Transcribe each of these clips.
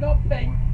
not think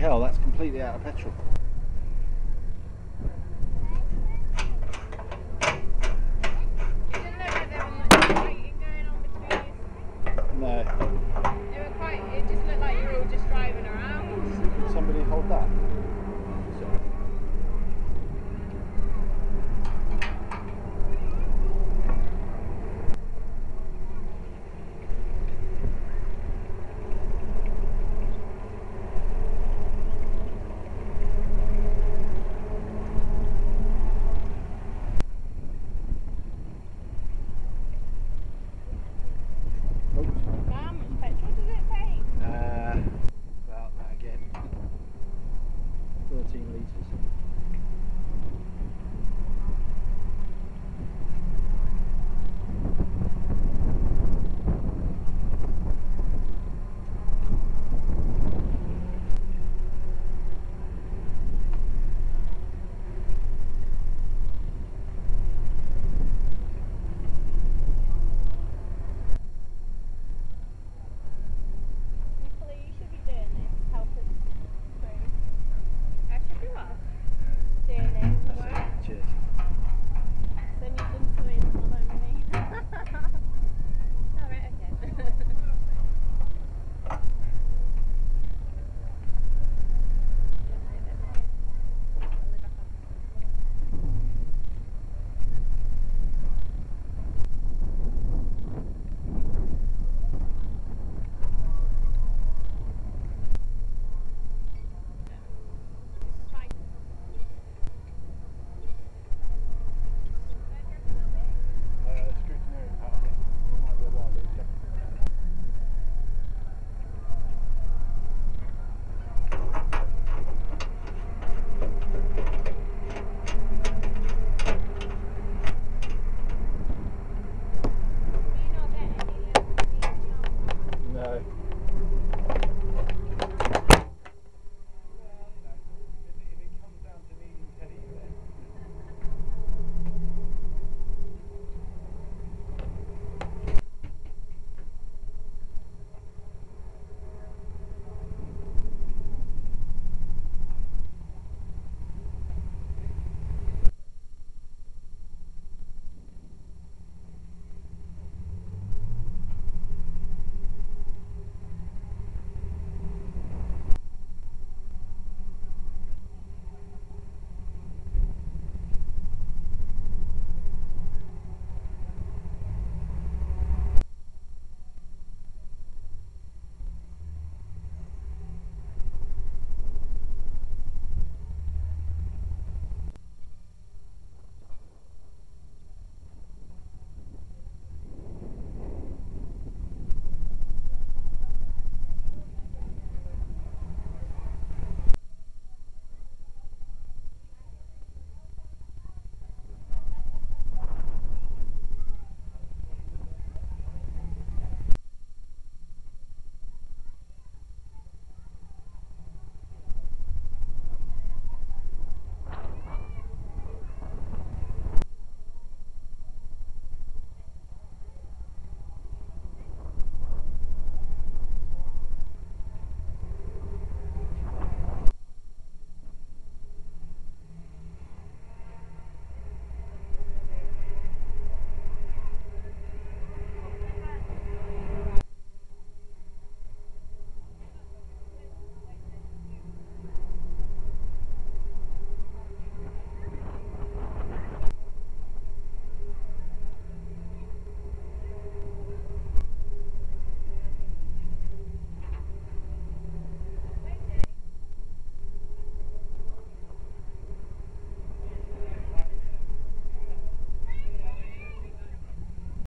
hell, that's completely out of petrol.